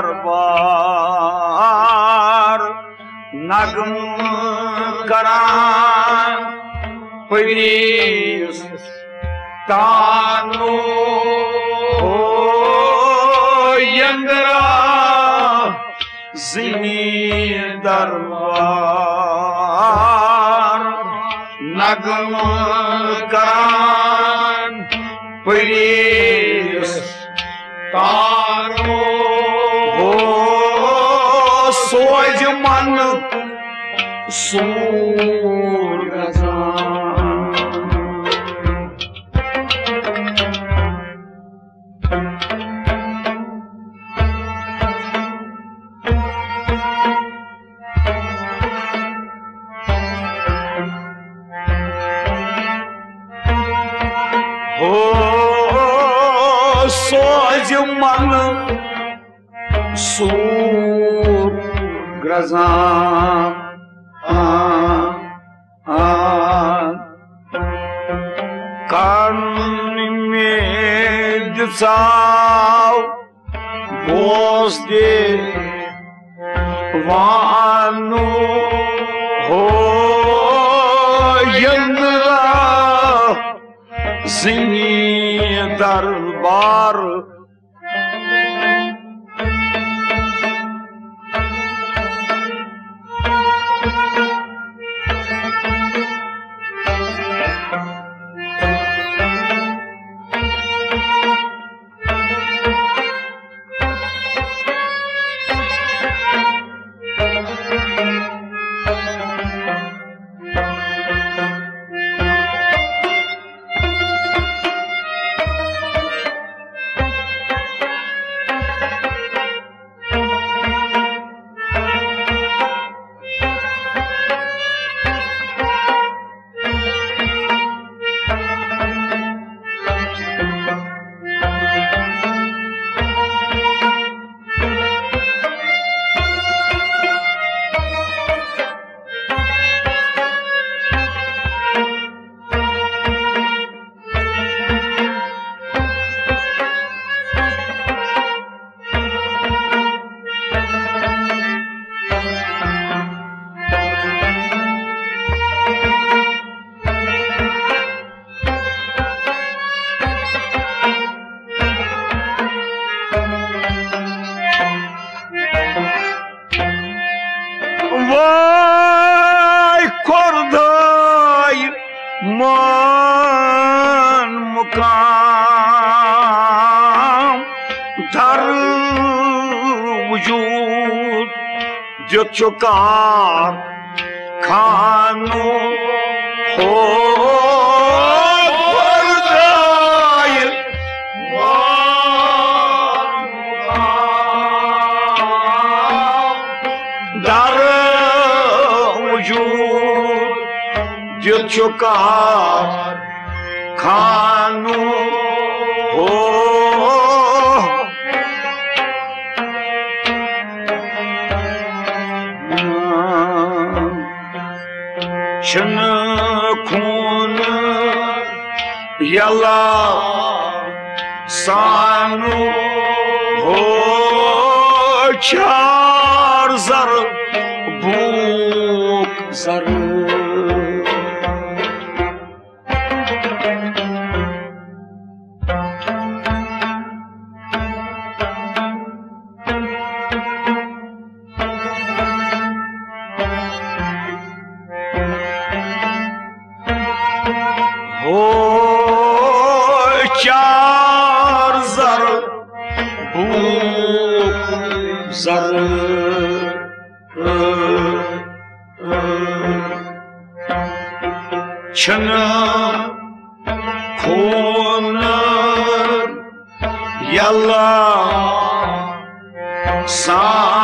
دربار نغم کران پریس تانو ینگرا زمین دربار نغم کران پریس s चुका खानो हो चुका खानू हो Allah Sanu Hoca çınar konar yallah. Sağ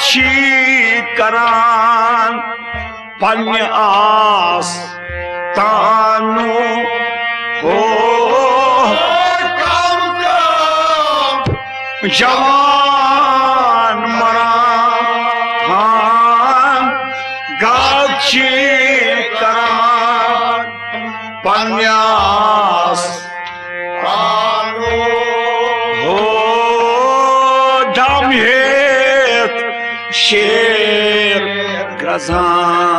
چی کران پنی آس تانو ہو کم کم جوان مران ہاں گاچی کران پنی آس глаза.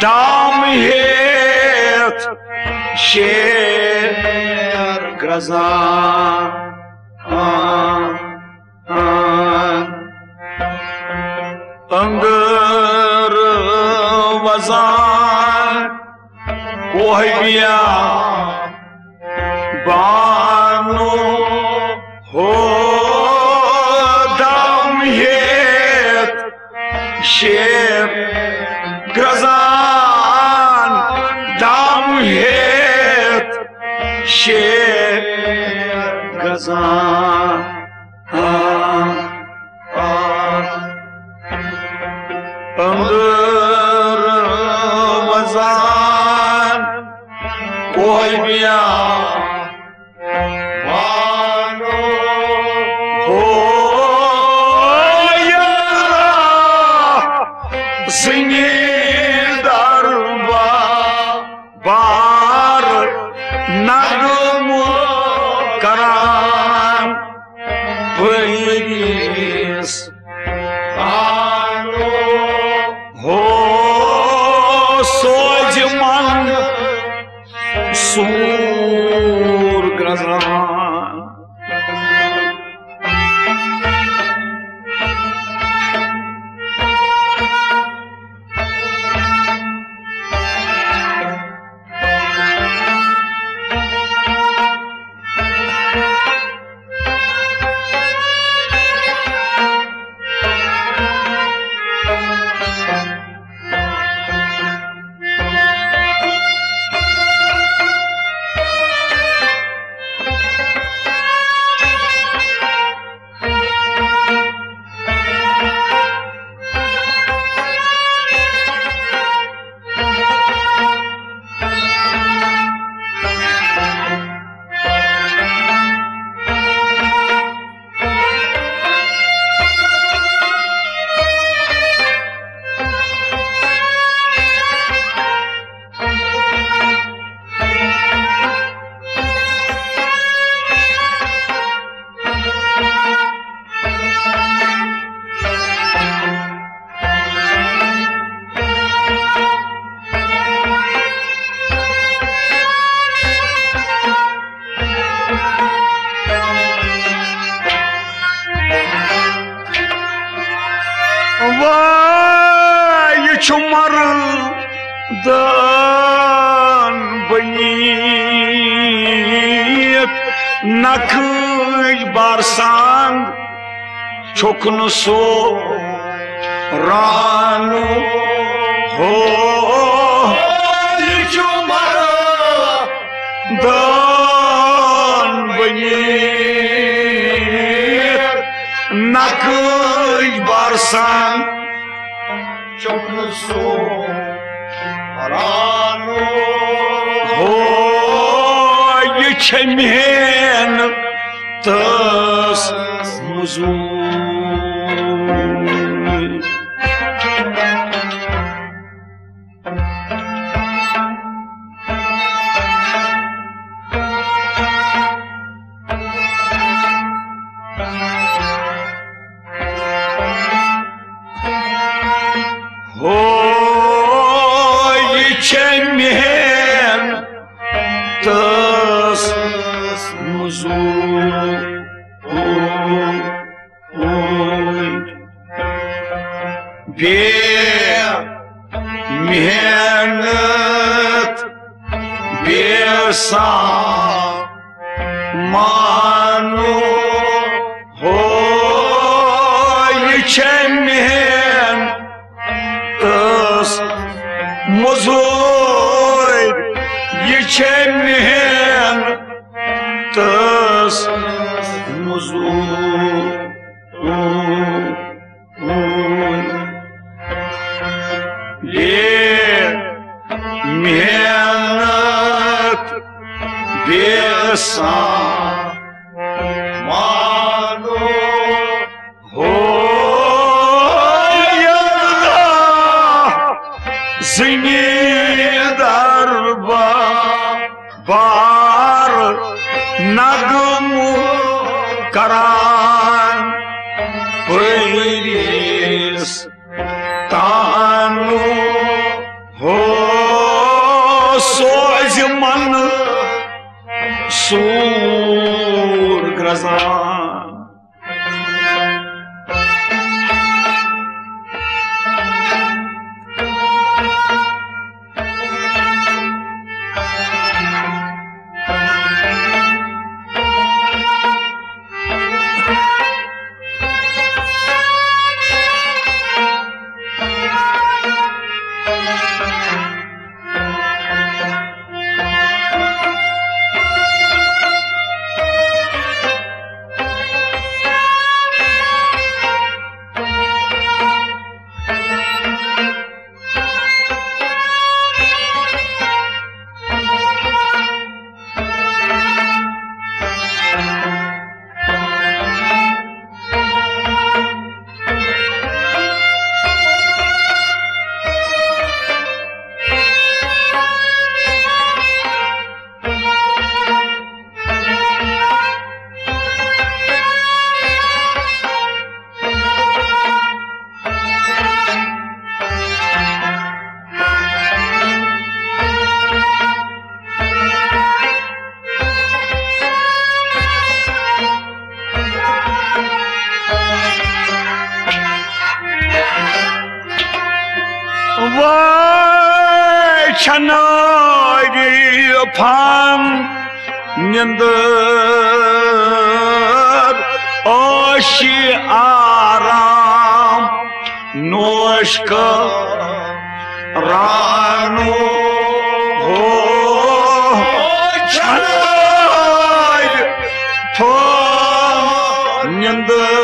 Там нет. گیا بانو ہو دم یہ شیب sarsan çokunu soranu oh. ho ilk dan beni nakıy barsan çokunu soranu ho oh. yekemin tan nos unge. समानो हो çemhen kız muzur yeçen نوش کا رانو ہو چھلائد تھو نندر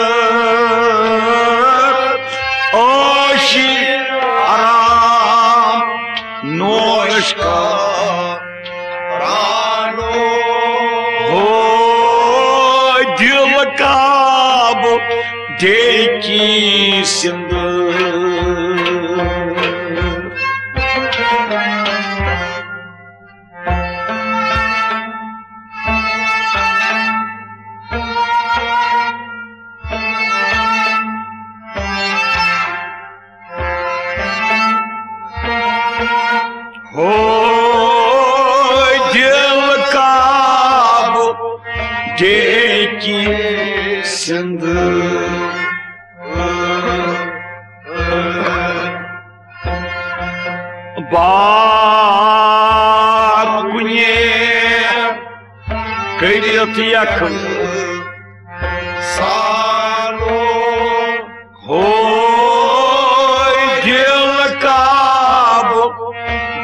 اوشی آرام نوش کا رانو ہو دل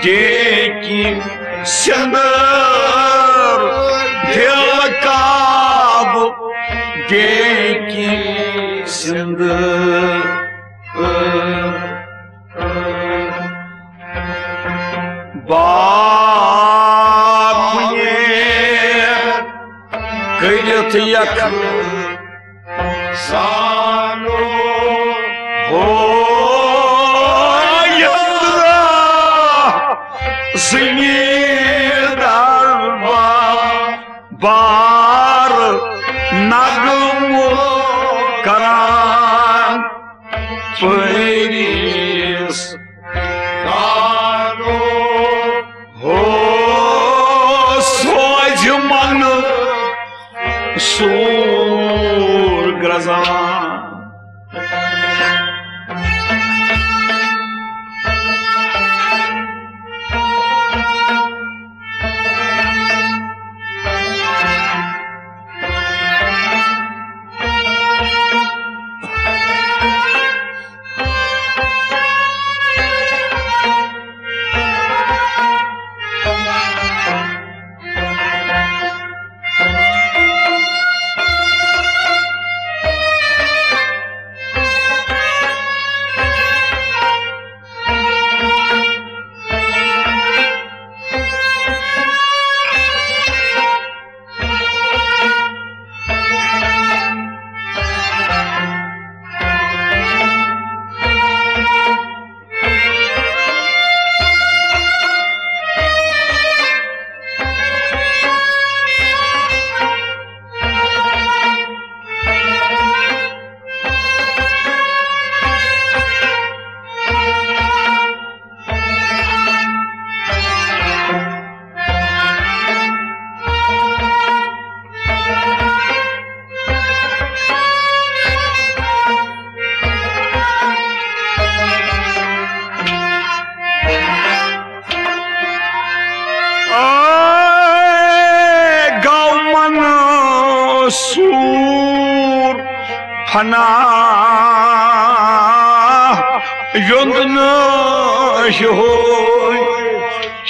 deki sendir gel kab deki sendir bakune kıyıt yakın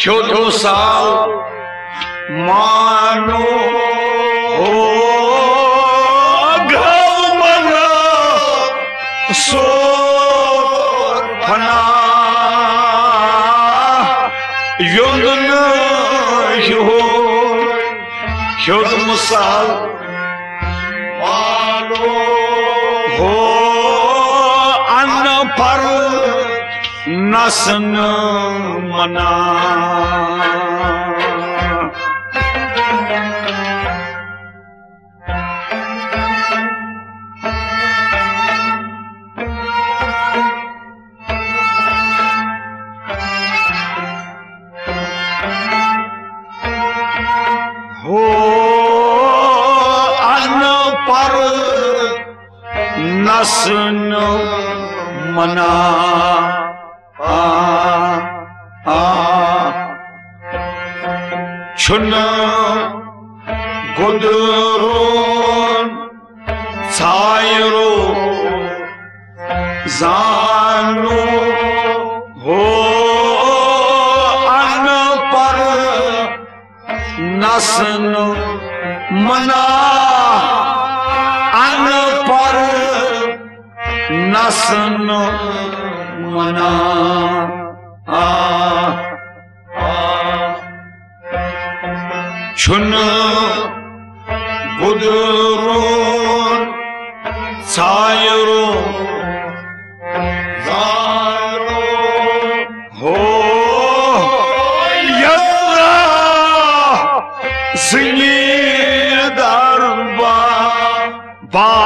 çodo sal mano Gavman sur fana yondunu yoy çodo sal نسن منا نسن منا नसन मना अन पर नसन मना आ छुन गुदरून छायरो Bye.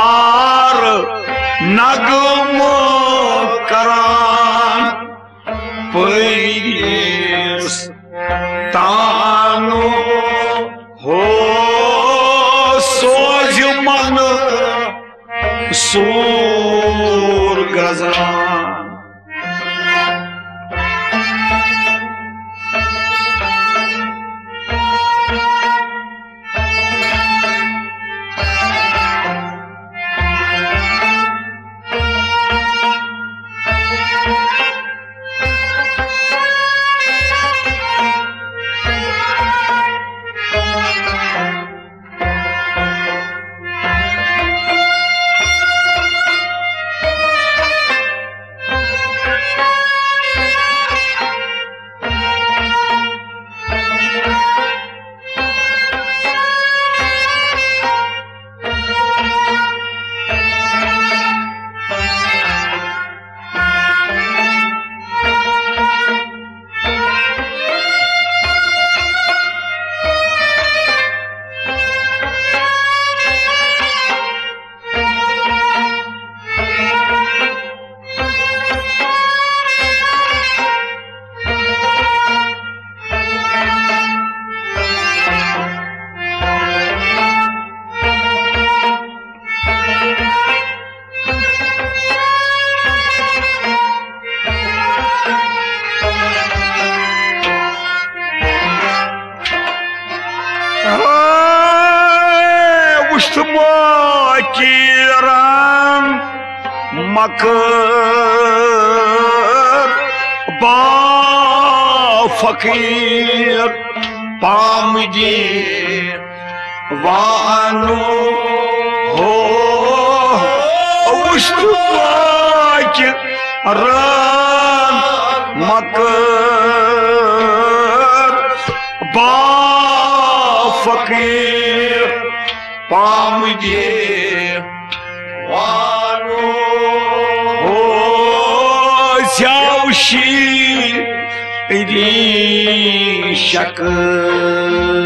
Manu Muştufaki oh, Ran Makır Ba Fakir Pamudi Varu Xiaoxi Iri Shakır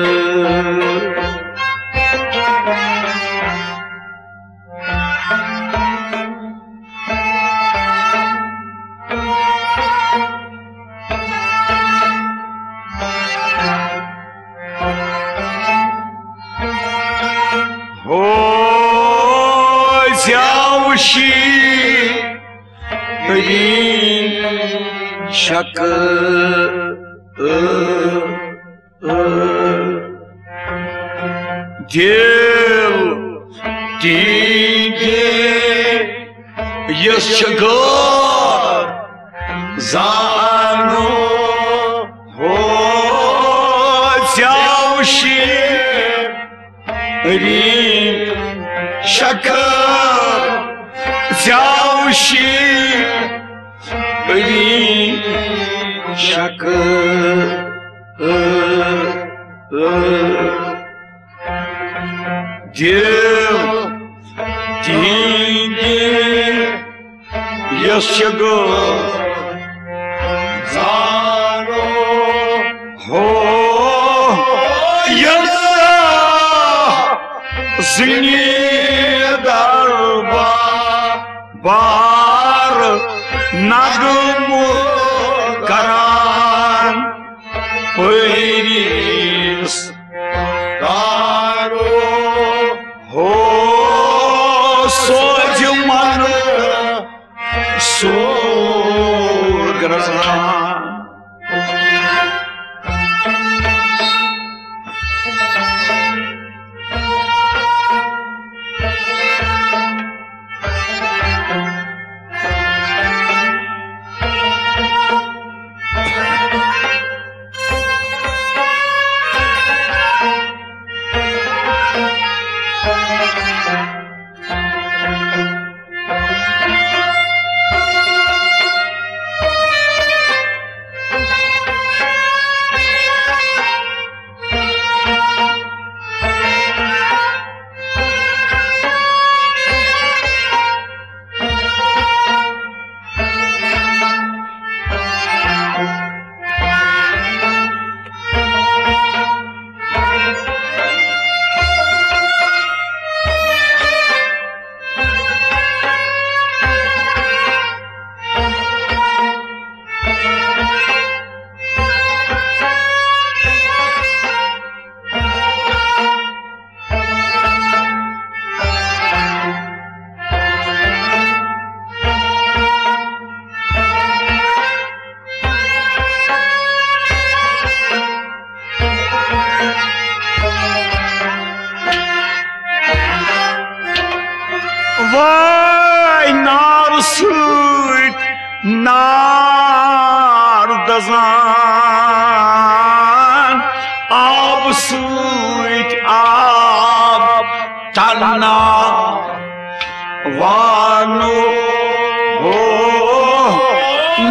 Şakır Zavşi Ri Şakır Dil Dingi Yaşagır নাগো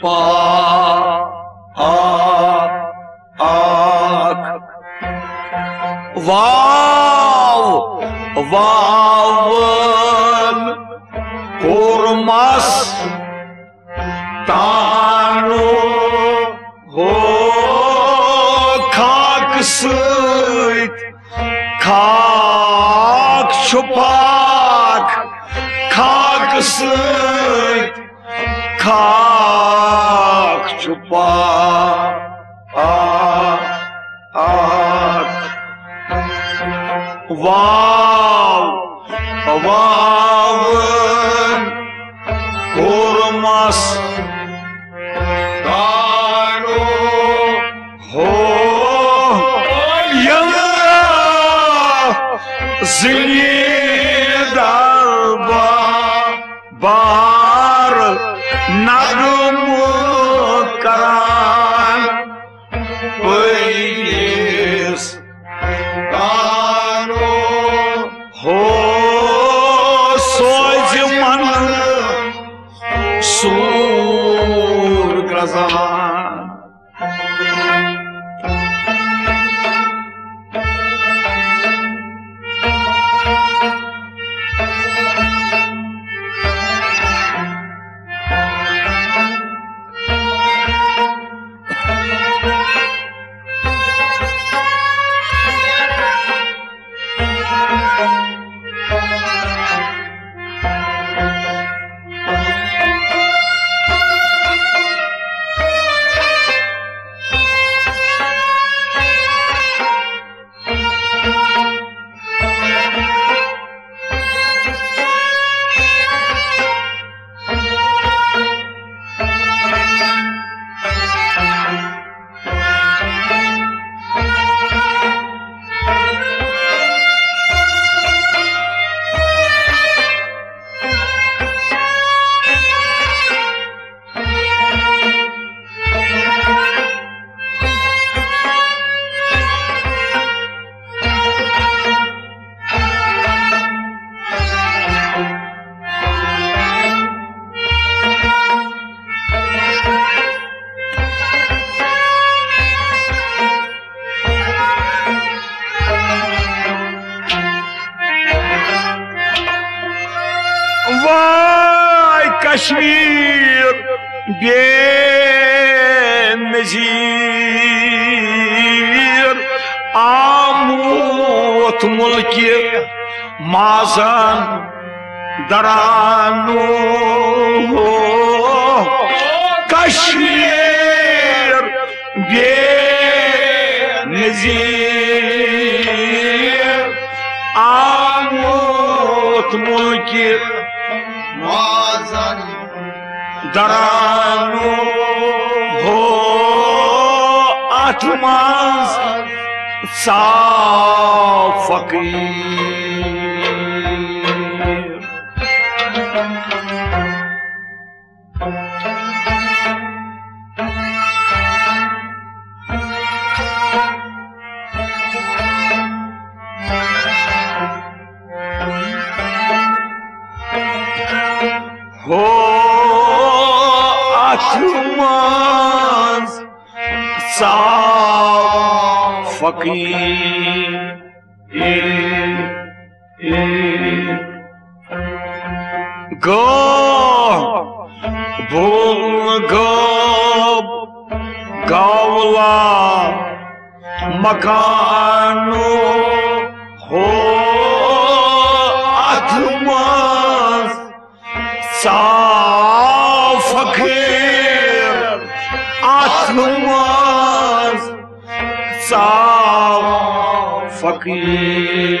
pa ak ak vav vavın kurmaz Tanrı kalksın kalk çupak kalksın kalk çupak ah ah vav. Vavın kurmaz. Tanrı ho. Yanına zili not. درانو ہو آٹھ مانس صاف فقیر۔ Bye. الرقيب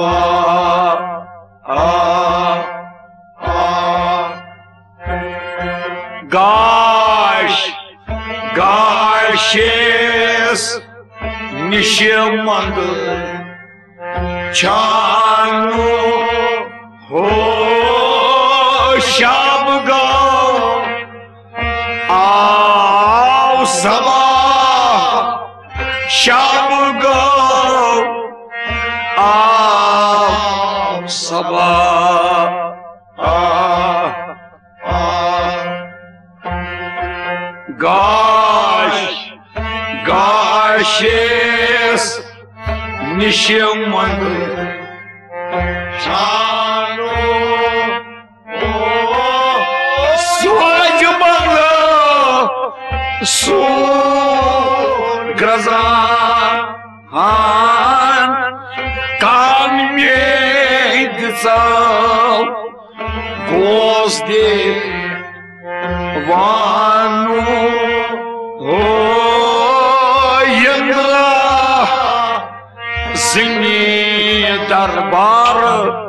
ba a a. Gashes nişimangı çanu ho şabga av sabah şabga av Ah, ah. Gosh, gosh, yes, Nishim Mandir, Shano, oh, Swaj Bangla, Sur Graza, Ah. медица Гвозди Вану Янра Зимний дарбар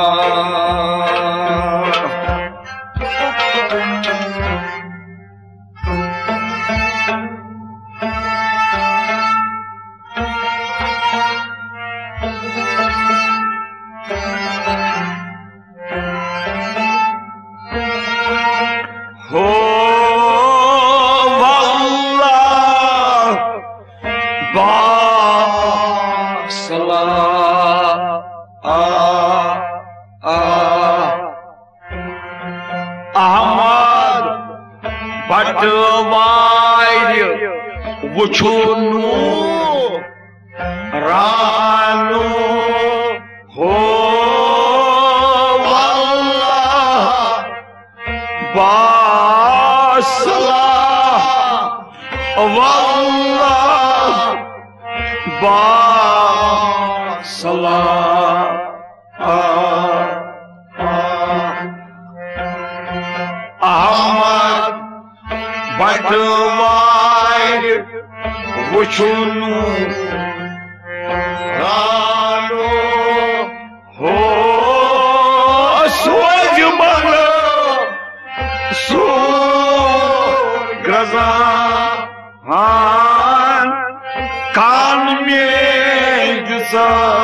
Allah Vallah Basalah Ahmad Batıvay Vuçunu Krishna